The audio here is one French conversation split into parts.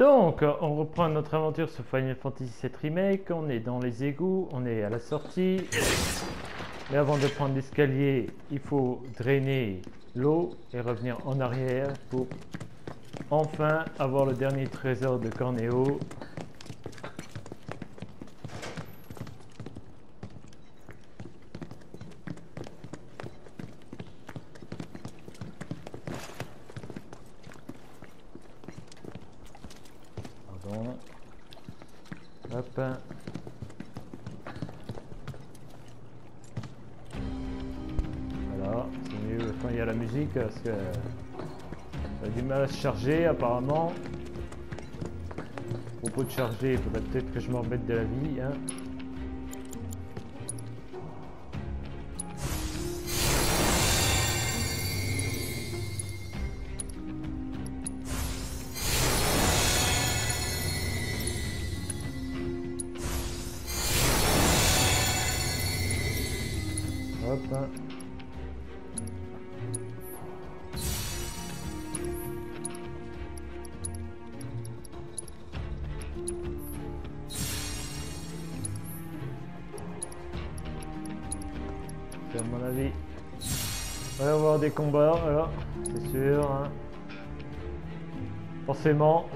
Donc, on reprend notre aventure sur Final Fantasy VII Remake. On est dans les égouts, on est à la sortie. Mais avant de prendre l'escalier, il faut drainer l'eau et revenir en arrière pour enfin avoir le dernier trésor de Corneo. Que ça a du mal à se charger apparemment. À propos de charger, il faudrait peut-être que je m'en remette de la vie. Hein. Va avoir des combats, voilà, c'est sûr. hein. Forcément.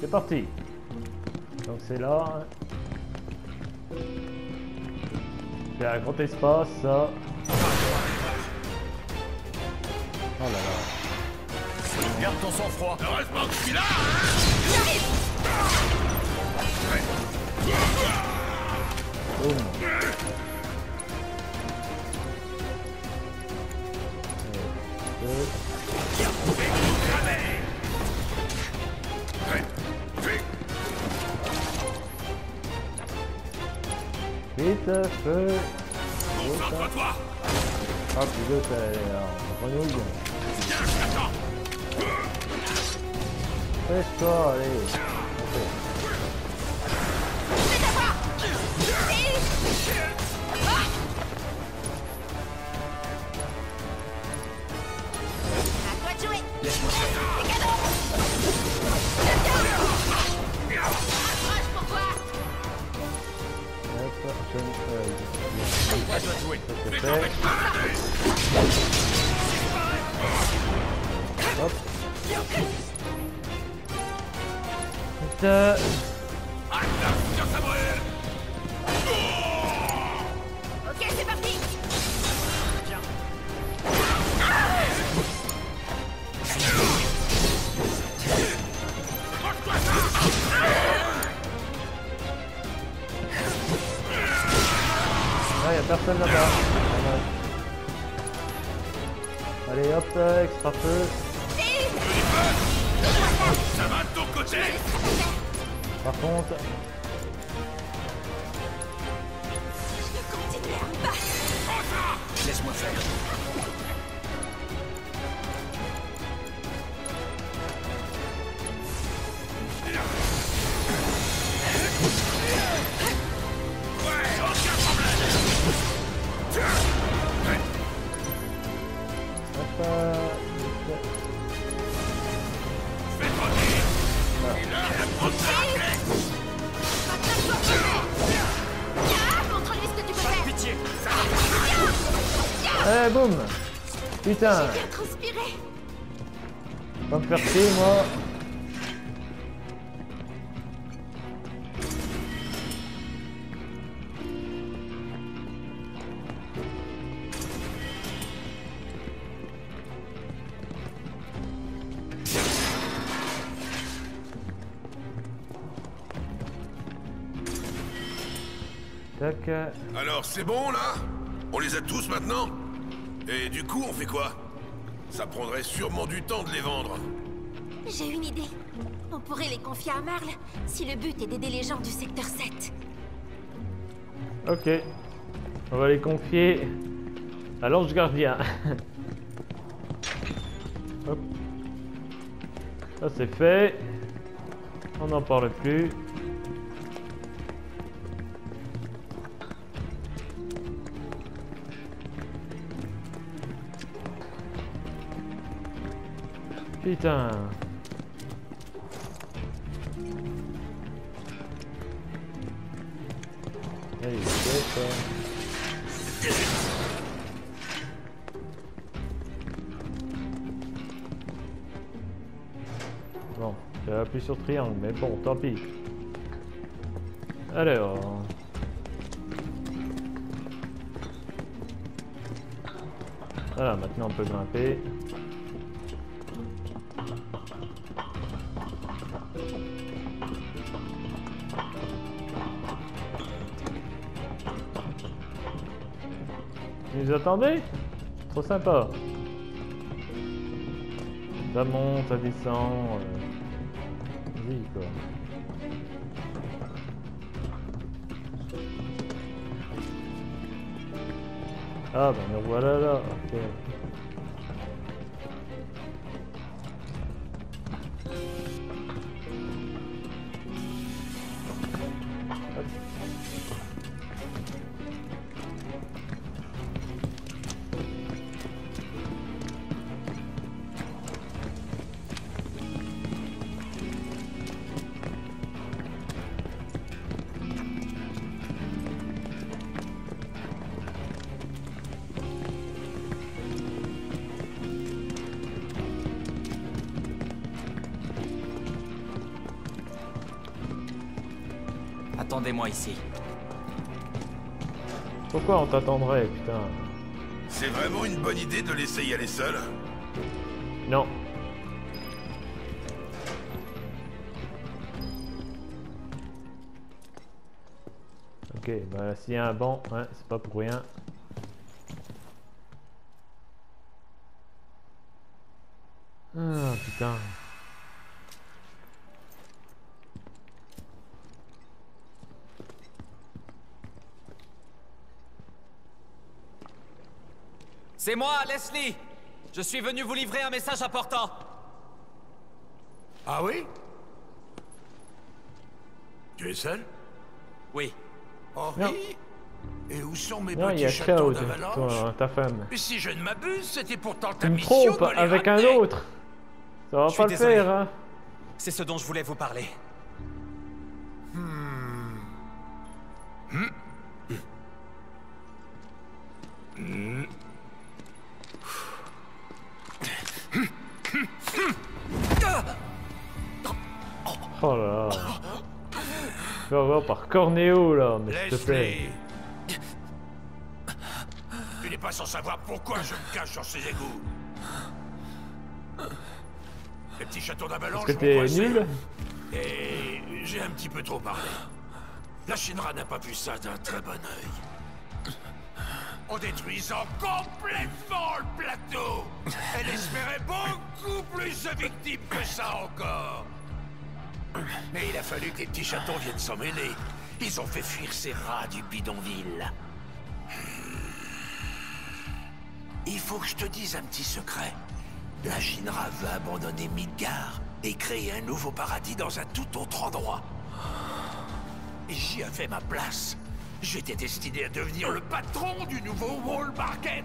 C'est parti. Donc c'est là. hein. C'est un grand espace, ça. Oh là là. Garde ton sang-froid. Heureusement que je suis là hein Boum. Deux. Vite, feu. Ah, est en grenouille. Pêche-toi, allez. C'est fait. Hop. Ok, c'est parti Ah, y'a personne là-bas. Allez, hop, extra feu. Ça va de ton côté Par contre, Laisse-moi faire. Putain. Bien transpiré. Va me faire chier, moi. Tac. Alors, c'est bon, là? On les a tous maintenant? Et du coup, on fait quoi? Ça prendrait sûrement du temps de les vendre. J'ai une idée. On pourrait les confier à Marle si le but est d'aider les gens du secteur 7. Ok. On va les confier À l'ange gardien. Hop. Ça c'est fait. On n'en parle plus. Putain. Bon, j'ai appuyé sur triangle, mais bon, tant pis. Alors... Voilà, maintenant on peut grimper. Attendez Trop sympa. Ça monte, ça descend. euh, Vas-y quoi. Ah ben nous voilà là. ok. Attendez-moi ici. Pourquoi on t'attendrait putain C'est vraiment une bonne idée de laisser y aller seul Non. Ok, bah s'il y a un banc, hein, c'est pas pour rien. Ah putain. C'est moi, Leslie Je suis venu vous livrer un message important. Ah oui? Tu es seul Oui. Oh Non. oui Et où sont mes Non, il y petits a Chaos, d'avalanche? toi, ta femme. Mais si je ne m'abuse, c'était pourtant ta Tu me mission trompes de les avec un autre. Ça va Je pas le désolé. faire, hein. C'est ce dont je voulais vous parler. Par Cornéo là, mais s'il te plaît. Tu n'es pas sans savoir pourquoi je me cache dans ces égouts. Les petits châteaux d'avalanche Parce que m'ont t'es coincé. nul Et j'ai un petit peu trop parlé. La Shinra n'a pas vu ça d'un très bon œil. En détruisant complètement le plateau, elle espérait beaucoup plus de victimes que ça encore. Mais il a fallu que les petits chatons viennent s'en mêler. Ils ont fait fuir ces rats du bidonville. Il faut que je te dise un petit secret. La Shinra veut abandonner Midgar et créer un nouveau paradis dans un tout autre endroit. J'y avais ma place. J'étais destiné à devenir le patron du nouveau Wall Market.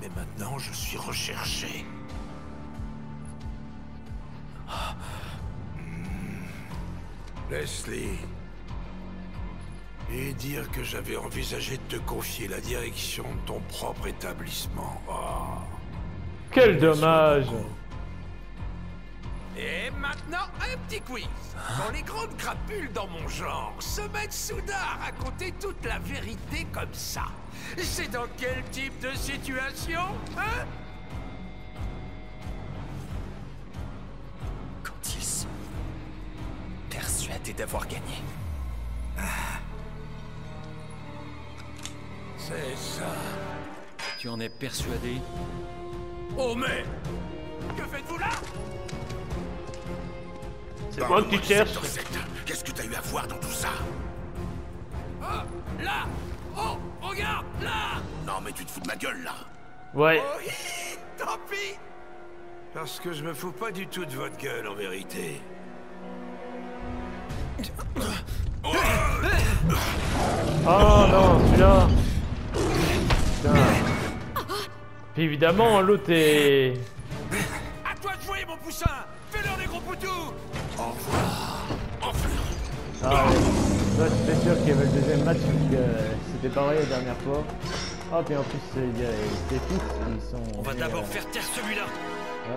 Mais maintenant, je suis recherché. Hmm. Leslie. Et dire que j'avais envisagé de te confier la direction de ton propre établissement. Ah. Quel dommage Et maintenant, un petit quiz. Quand les grandes crapules dans mon genre se mettent soudain à raconter toute la vérité comme ça, c'est dans quel type de situation, hein? Persuadé d'avoir gagné. Ah. C'est ça. Tu en es persuadé? Oh mais Que faites-vous là? C'est moi qui cherche. Qu'est-ce que t'as eu à voir dans tout ça? Oh Là! Oh Regarde Là! Non mais tu te fous de ma gueule là! Ouais. Oh, tant pis! Parce que je me fous pas du tout de votre gueule, en vérité. Oh, non, celui-là. Puis évidemment, l'autre est... À toi de jouer, mon poussin. Fais-leur des gros poutous. Au revoir. Enfin Ah ouais, c'est sûr qu'il y avait le deuxième match, donc euh, c'était pareil la dernière fois. Ah, oh, puis en plus, il y a des fous, ils sont... On va d'abord euh, faire taire celui-là. Take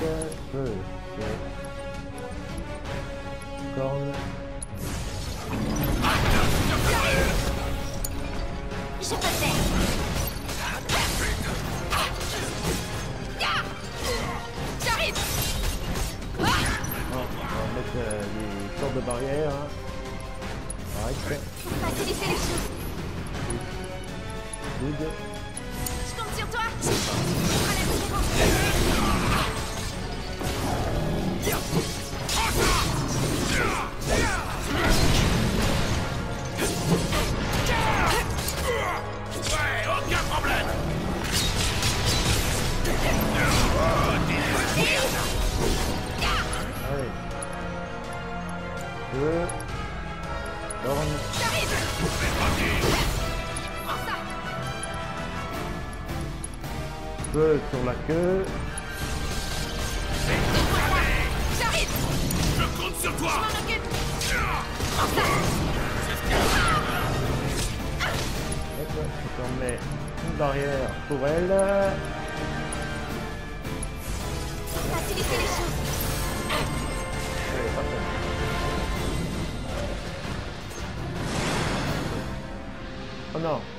that first. sur la queue. J'arrive. Je compte sur toi. Hop, je une barrière ah. pour elle. Faciliter les choses. Ah. Oh non.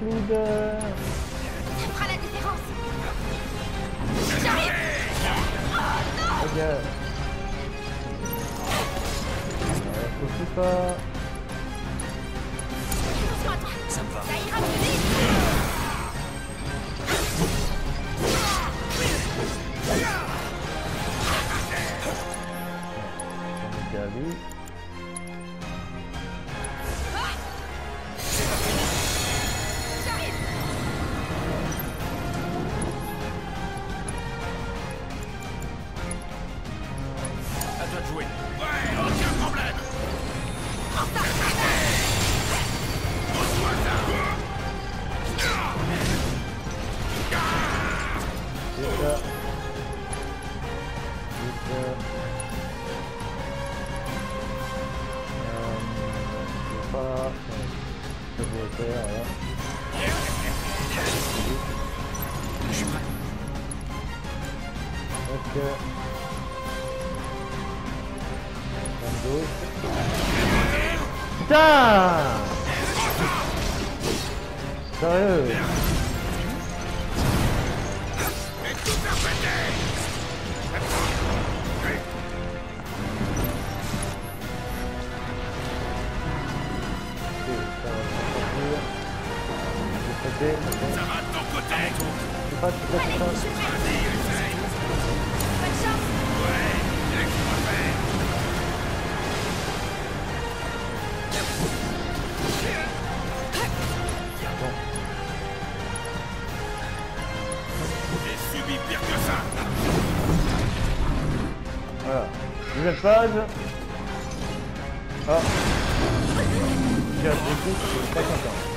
include uh, C'est ça. Euh, je sais pas. Je vais faire là. Je suis prêt. Ok. Ok. Ça va de ton côté Je sais pas, je chance. Ouais, laisse-moi faire J'ai subi pire que ça Voilà. Phase. Ah. Je pas content.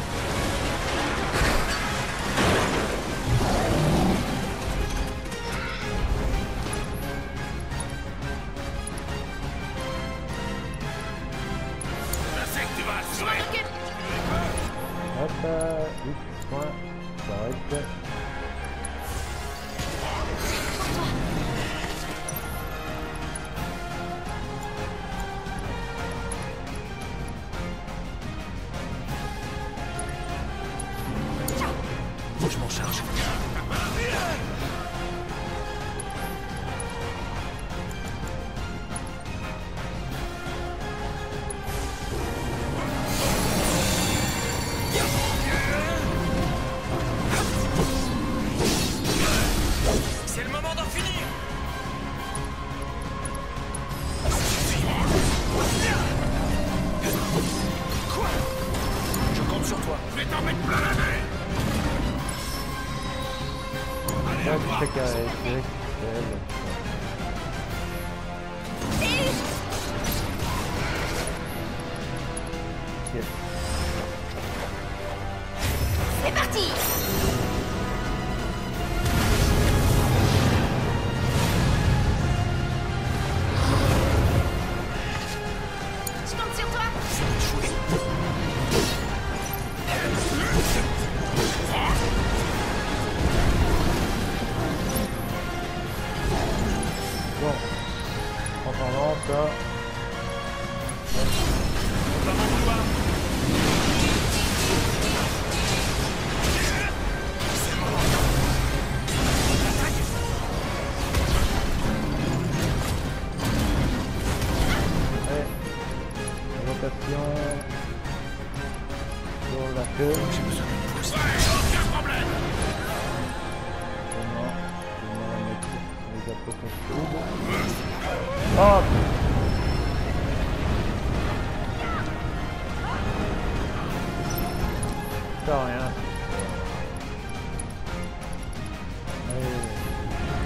みんな!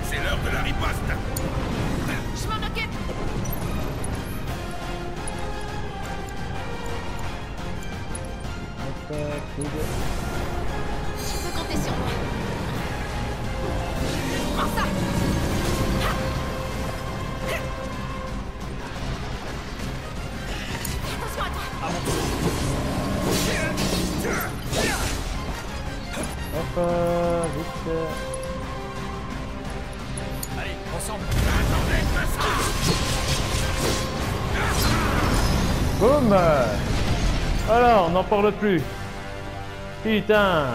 C'est l'heure de la riposte Je m'en occupe. Hop, n'en parle plus. Putain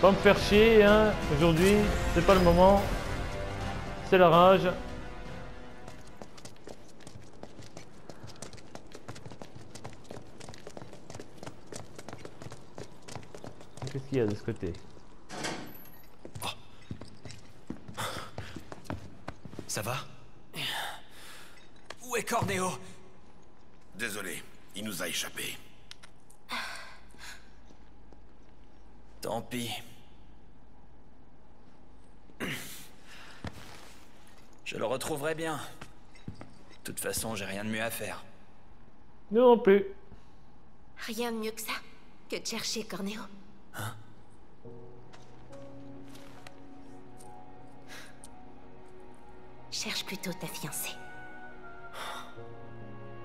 Pas me faire chier, hein. Aujourd'hui, c'est pas le moment. C'est la rage. Qu'est-ce qu'il y a de ce côté? Ça va? Où est Cornéo Désolé, il nous a échappé. Tant pis. Je le retrouverai bien. De toute façon, j'ai rien de mieux à faire. Nous non plus. Rien de mieux que ça, que de chercher Cornéo. Hein? Cherche plutôt ta fiancée.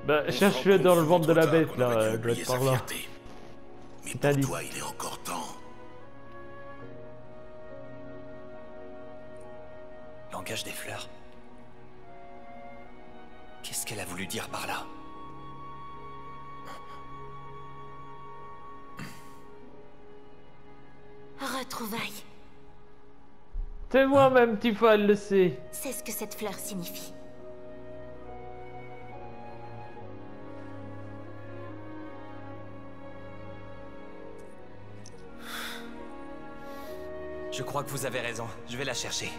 Bah, cherche-le dans le ventre de la bête, là. sa par là. Mais t'as pour dit. toi, il est encore Langage des fleurs. Qu'est-ce qu'elle a voulu dire par là? Retrouvailles. C'est moi-même, Tifa, elle le sait. C'est ce que cette fleur signifie. Je crois que vous avez raison. Je vais la chercher.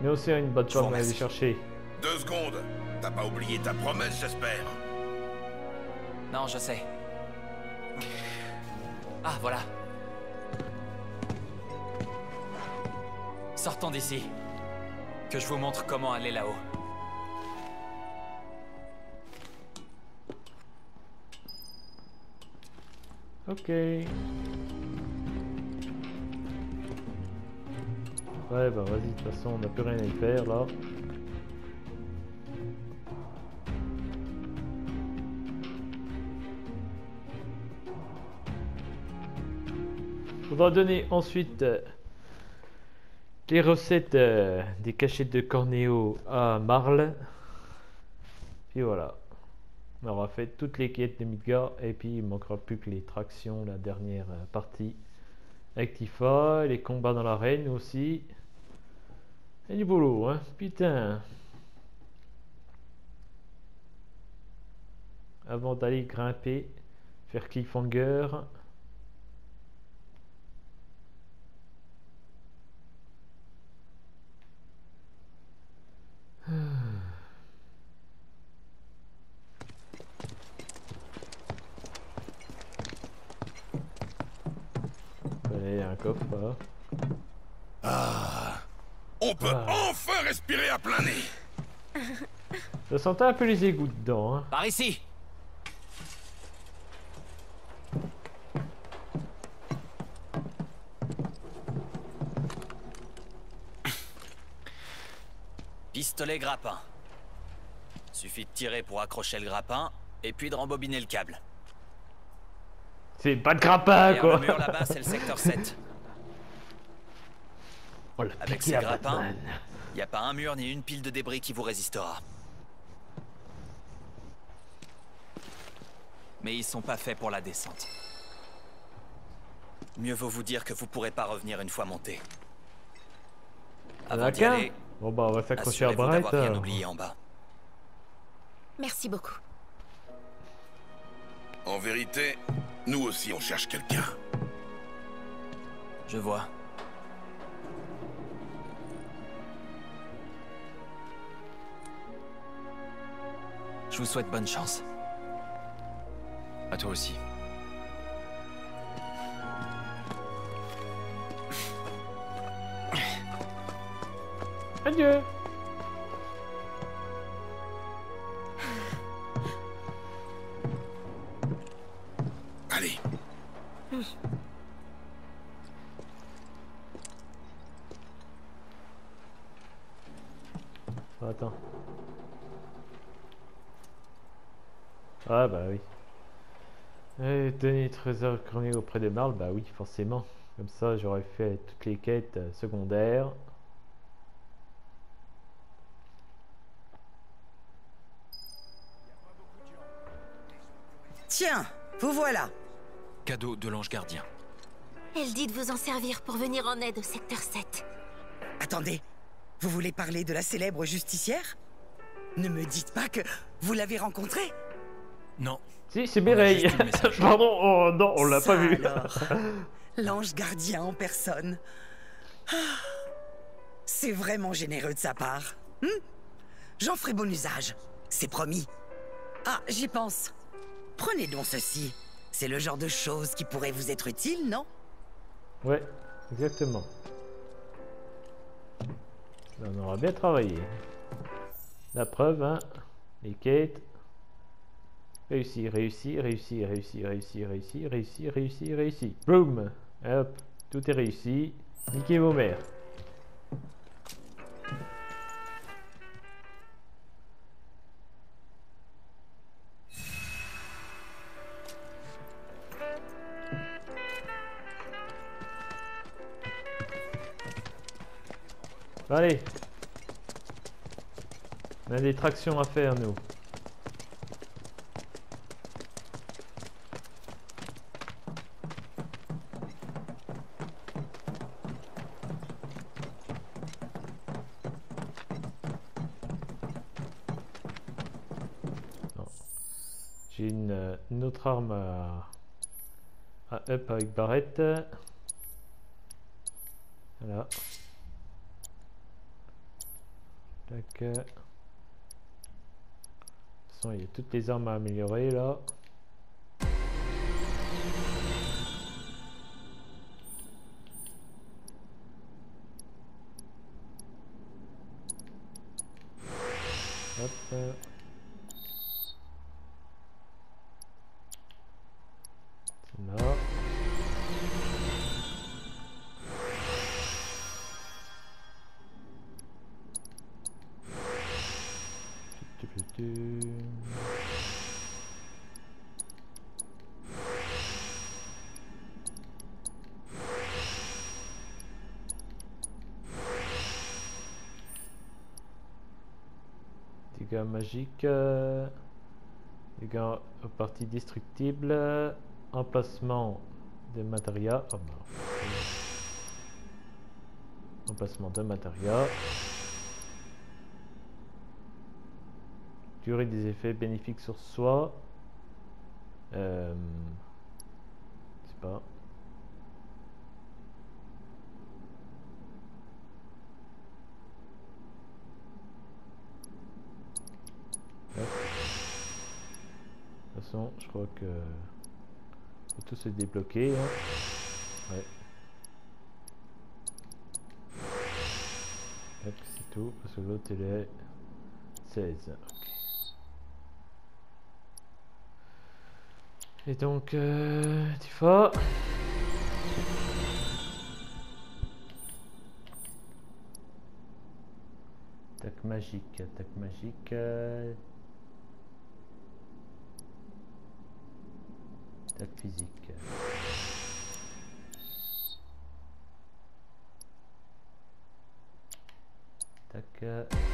Mais aussi une bonne Je vous femme à aller remercie. chercher. Deux secondes. T'as pas oublié ta promesse, j'espère. Non, je sais. Ah, voilà. Sortons d'ici. Que je vous montre comment aller là-haut. Ok. Ouais, bah vas-y, de toute façon, on n'a plus rien à y faire là. Faudra donner ensuite euh, les recettes euh, des cachettes de Cornéo à Marle. Puis voilà. On aura fait toutes les quêtes de Midgar et puis il manquera plus que les tractions, la dernière euh, partie. Avec Tifa, les combats dans l'arène aussi. Et du boulot, hein. Putain. Avant d'aller grimper, faire cliffhanger. Allez, un coffre là. On peut Ah. enfin respirer à plein nez. Je sentais un peu les égouts dedans, hein. Par ici Pistolet grappin. Suffit de tirer pour accrocher le grappin et puis de rembobiner le câble. C'est pas de grappin, Derrière quoi. le mur là-bas, c'est le secteur 7. Oh, Avec à grappins, N'y a pas un mur ni une pile de débris qui vous résistera. Mais ils sont pas faits pour la descente. Mieux vaut vous dire que vous pourrez pas revenir une fois monté. Y Avant d'y aller, Bon bah on va s'accrocher à Bright. d'avoir rien euh. oublié en bas. Merci beaucoup. En vérité, nous aussi on cherche quelqu'un. Je vois. Je vous souhaite bonne chance. À toi aussi. Adieu. Allez, Ah, Attends. Ah bah oui. Et tenez trésor chronique auprès de Marl, bah oui, forcément. Comme ça, j'aurais fait toutes les quêtes euh, secondaires. Tiens, vous voilà. Cadeau de l'ange gardien. Elle dit de vous en servir pour venir en aide au secteur 7. Attendez, vous voulez parler de la célèbre justicière? Ne me dites pas que vous l'avez rencontrée Non, Si, c'est Mireille. Pardon, oh non, on l'a pas vu. L'ange gardien en personne. Ah, C'est vraiment généreux de sa part. Hmm J'en ferai bon usage. C'est promis. Ah, j'y pense. Prenez donc ceci. C'est le genre de choses qui pourrait vous être utile, non? Ouais, exactement. On aura bien travaillé. La preuve, hein. Les quêtes. Réussi, réussi, réussi, réussi, réussi, réussi, réussi, réussi, réussi. Boum Hop, tout est réussi. Niquez vos mères. Allez On a des tractions à faire, nous. J'ai une, euh, arme à, à up avec barrette. Voilà. Tac. De toute façon, il y a toutes les armes à améliorer là. Dégâts magiques. euh, Dégâts aux parties destructibles. Emplacement de matériaux. Oh. Emplacement de matériaux. Durée des effets bénéfiques sur soi. Euh, je sais pas. Façon, je crois que tout se débloquer. hein. Ouais. C'est tout, parce que l'autre il est 16. ok. Et donc, euh, Tifa. Attaque magique, attaque magique. euh, Attaque physique. Tac.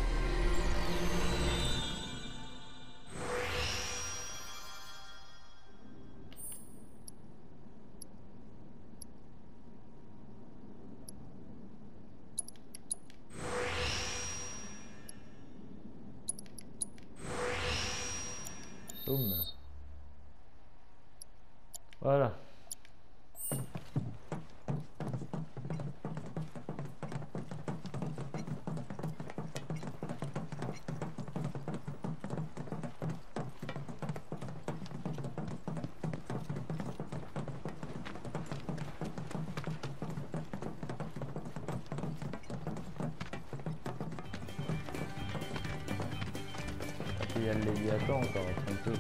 Léviathan encore, choses.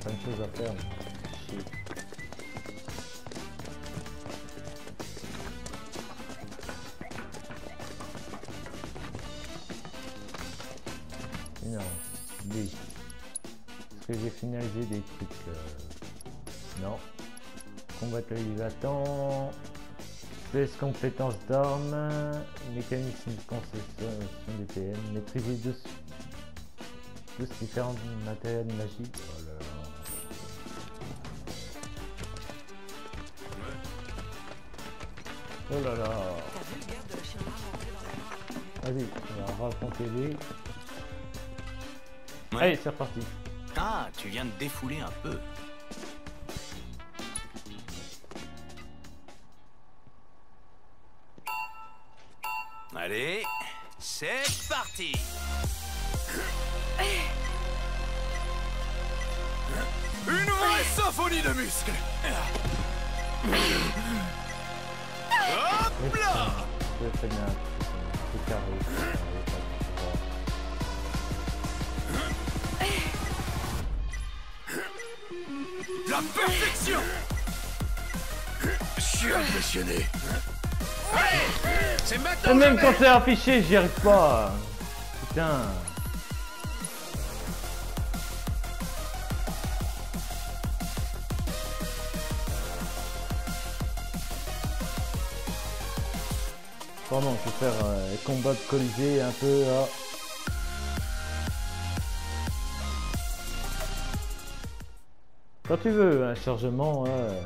Plein de choses à faire. Non, B. Est-ce que j'ai finalisé des trucs euh, Non. Combattre le. Espèce compétence d'armes. Mécanisme de concession des PM. Maîtriser deux, deux différents matériels magiques. Oh là là. Oh là là. Vas-y, on va raconter les. Ouais. Allez, c'est reparti. Ah, tu viens de défouler un peu. Même quand c'est affiché, j'y arrive pas. Putain. Pardon, je vais faire euh, combat de colisée un peu. Quand tu veux, un chargement. euh,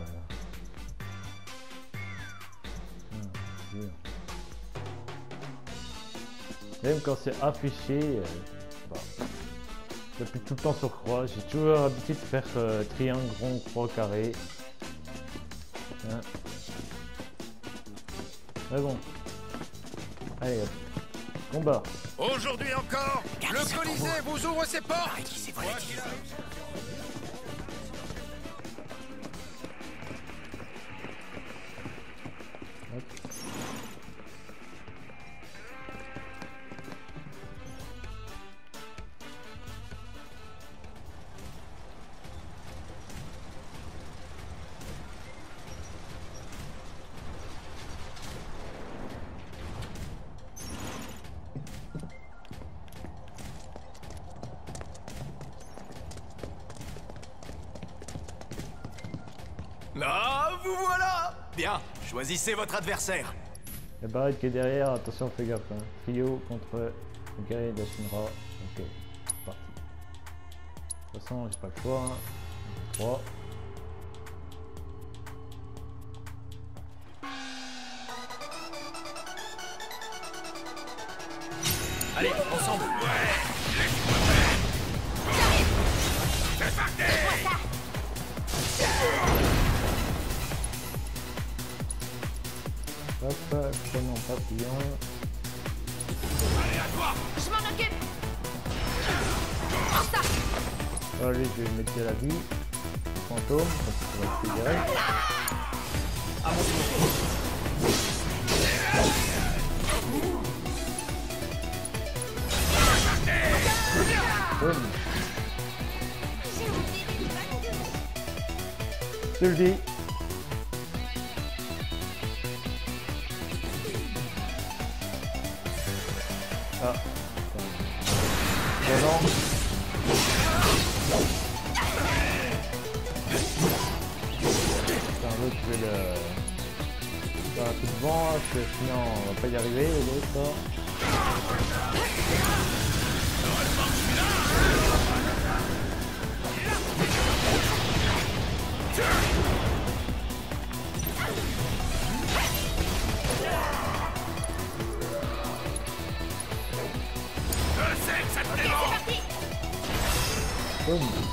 Même quand c'est affiché, euh, bah, j'appuie tout le temps sur croix. J'ai toujours l'habitude de faire euh, triangle, rond, croix, carré. Hein. Mais bon. Allez, hop. combat. Aujourd'hui encore, le Colisée vous ouvre ses portes. Choisissez votre adversaire. La barrette qui est derrière, attention, fais gaffe. Hein. Trio contre le guerrier d'Ashinra. Ok, c'est parti. De toute façon, j'ai pas le choix. Hein. 3. Boom. 30. Vent, parce que sinon on va pas y arriver, l'autre, là. Je sais que ça te dérange. Boum.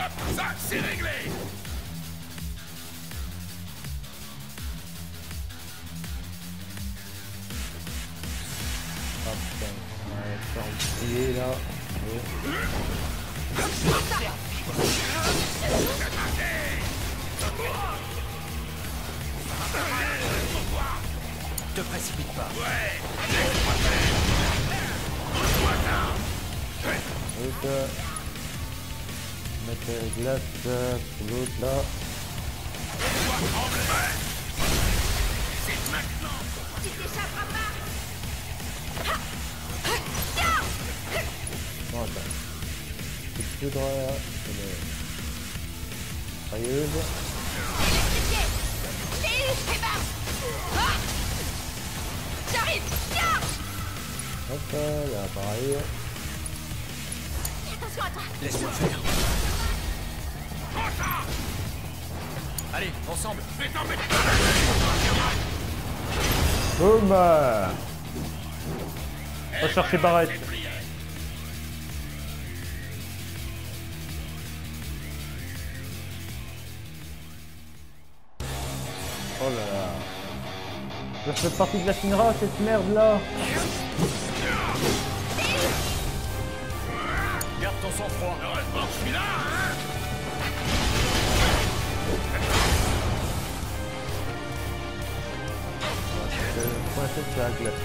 Allez, hop, combat Va chercher Barrett. Oh là là. Ça fait partie de la finra cette merde là track las.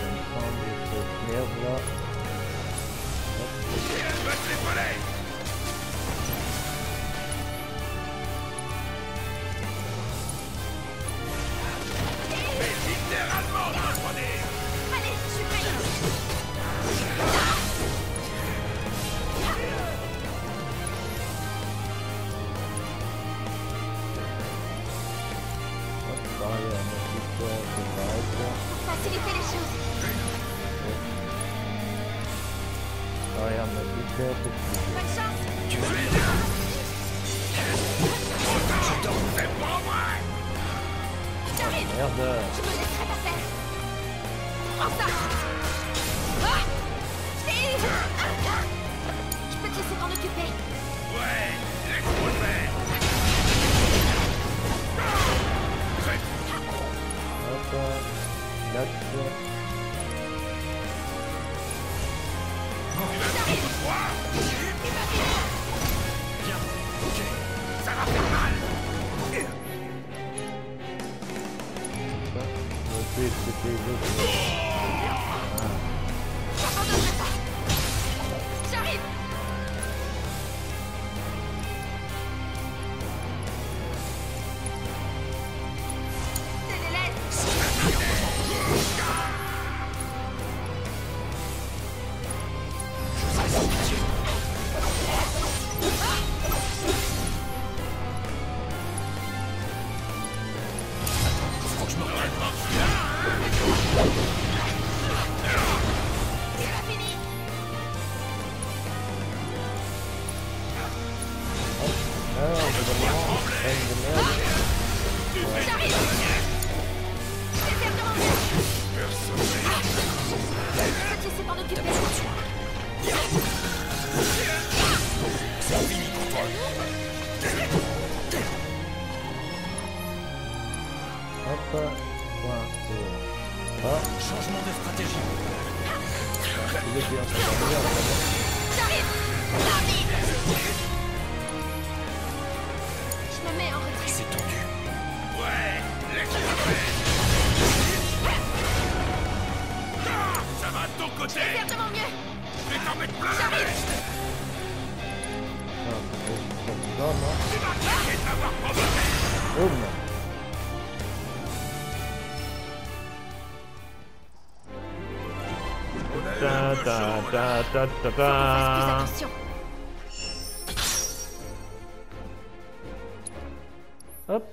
Hop.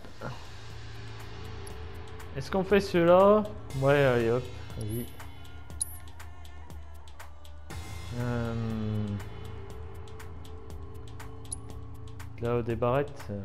Est-ce qu'on fait cela? Ouais, allez hop, vas-y. Euh, là, des barrettes. Euh,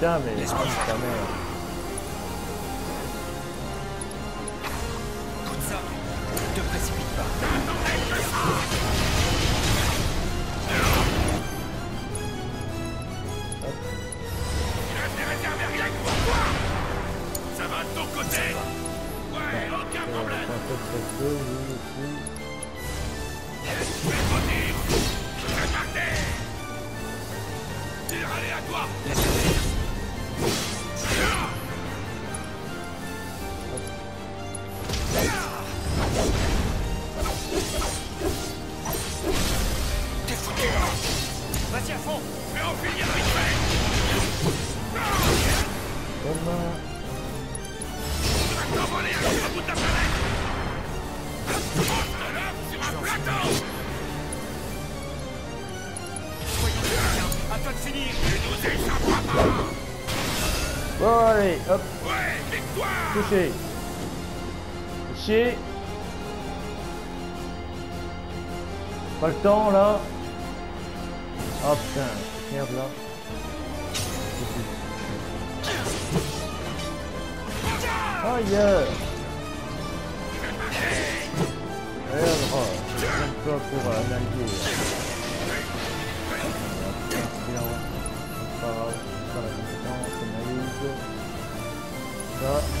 putain, mais. Touché. Touché. Pas le temps là. Oh putain, merde là. Aïe pour c'est pas la compétence.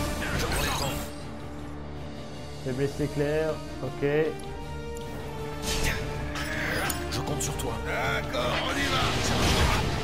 Faiblesse éclair, ok. Je compte sur toi. D'accord, on y va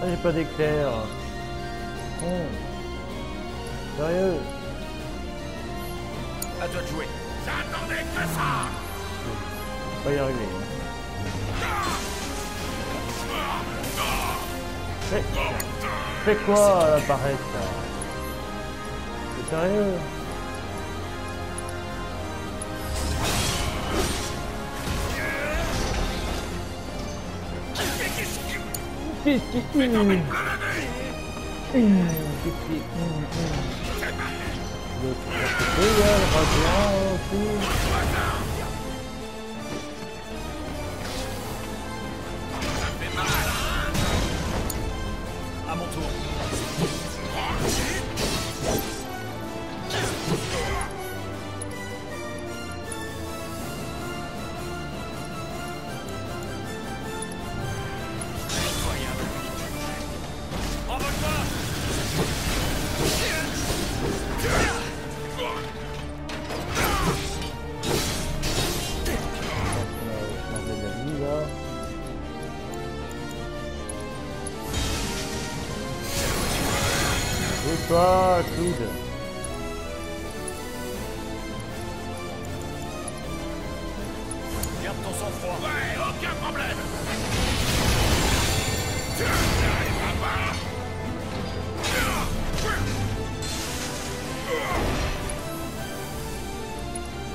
Ah, j'ai pas d'éclair. Con. Sérieux À toi de jouer. J'attendais que ça pas y arriver. hein. Fais, fais quoi l'apparaître là? C'est sérieux? Qu'est-ce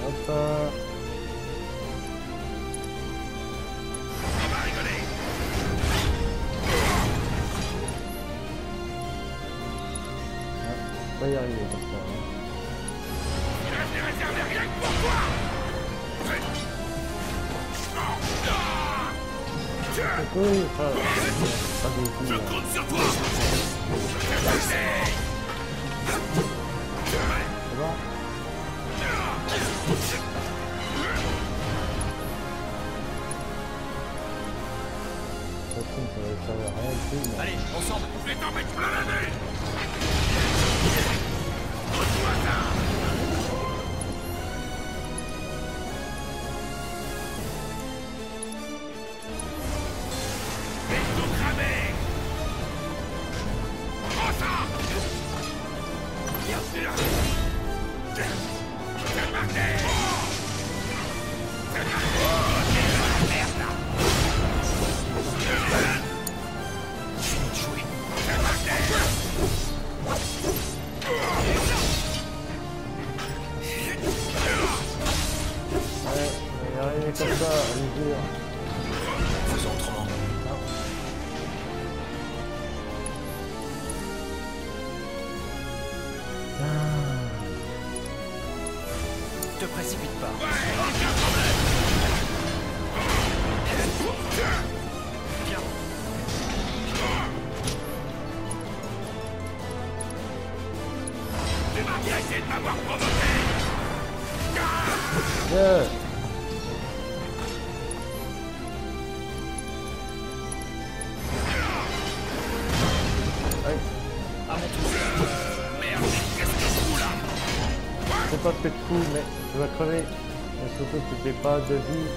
Hop là. On va rigoler Ah, pas y arriver comme ça. Je compte sur toi Allez, ensemble. Je vais Yeah. Ouais. Je sais pas ce que tu mais tu vas crever. Et surtout que tu pas de vie.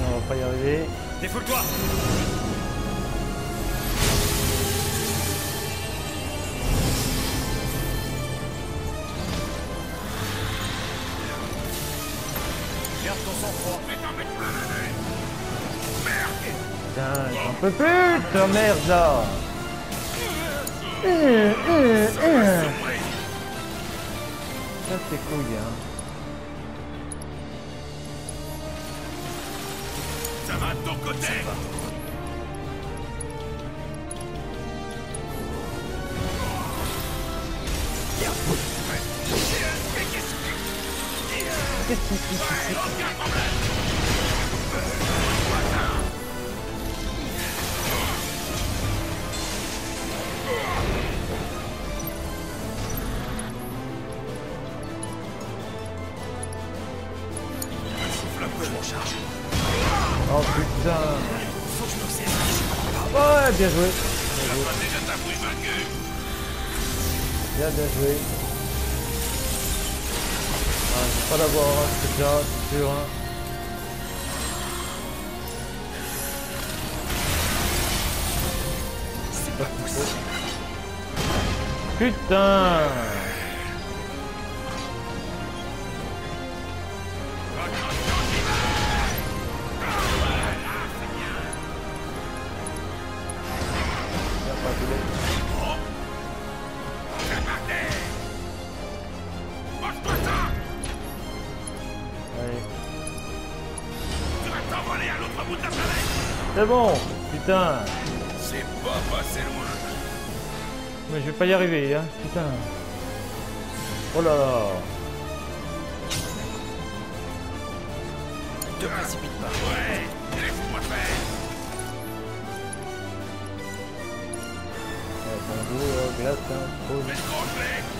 On va pas y arriver. Défoule-toi peux merde. Hum, hum, hum. Ça c'est hein. Oh putain. Ouais, bien joué. Déjà Bien, bien joué. Ah, je vais pas l'avoir, hein, ce truc-là, c'est sûr. Hein. C'est pas possible. Putain C'est bon Putain C'est pas passé loin Mais je vais pas y arriver, hein, putain. Oh là là Te précipite pas. Ouais Laisse-moi faire Ouais, Ton dos, euh, glace, hein, pause.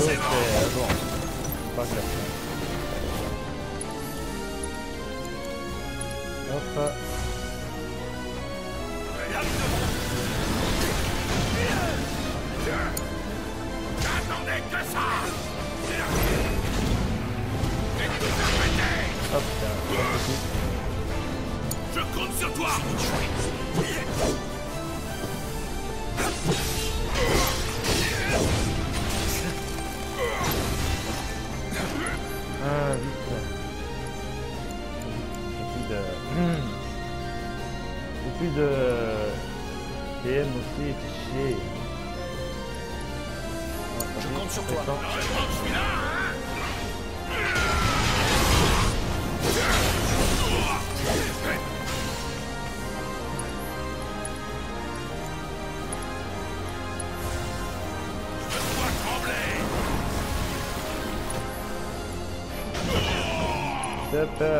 C'est bon. Pas. Hop. J'attendais que ça Hop. Je compte sur toi Hop, euh.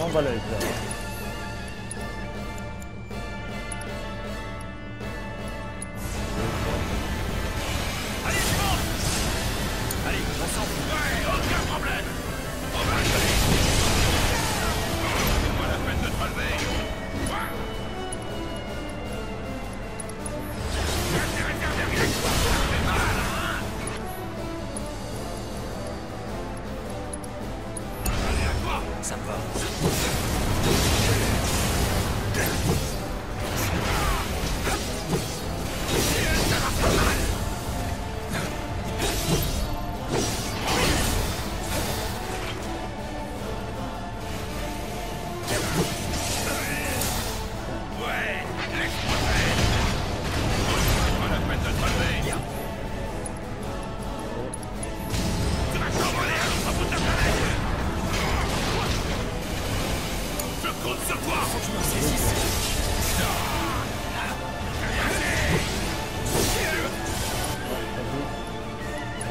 on va là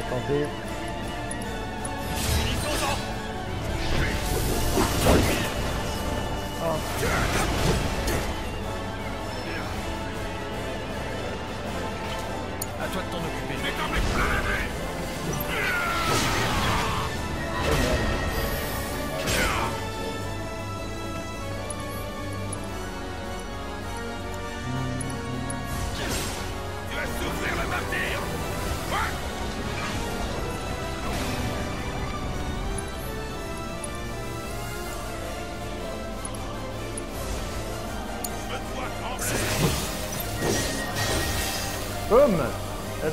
Attendez.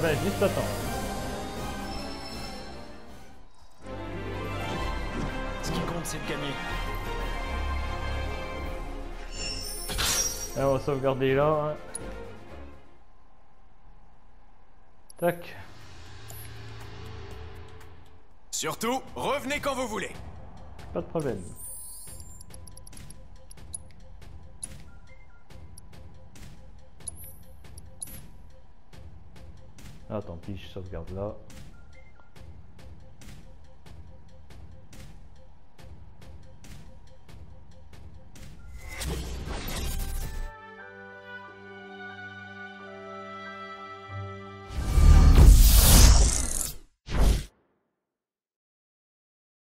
Eh ben, juste attends. Ce qui compte, c'est de gagner. Et on va sauvegarder là. hein. Tac. Surtout, revenez quand vous voulez. Pas de problème. Ah, tant pis, je sauvegarde là.